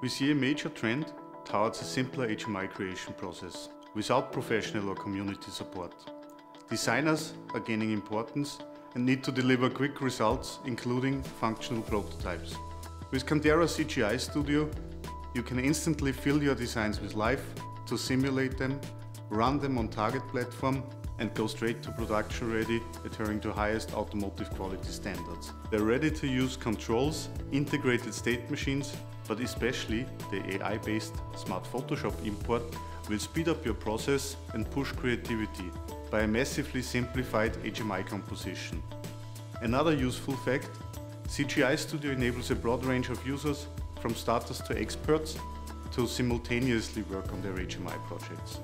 We see a major trend towards a simpler HMI creation process without professional or community support. Designers are gaining importance and need to deliver quick results, including functional prototypes. With Candera CGI Studio, you can instantly fill your designs with life to simulate them, run them on target platform and go straight to production ready, adhering to highest automotive quality standards. They're ready to use controls, integrated state machines, but especially the AI-based Smart Photoshop import will speed up your process and push creativity by a massively simplified HMI composition. Another useful fact, CGI Studio enables a broad range of users, from starters to experts, to simultaneously work on their HMI projects.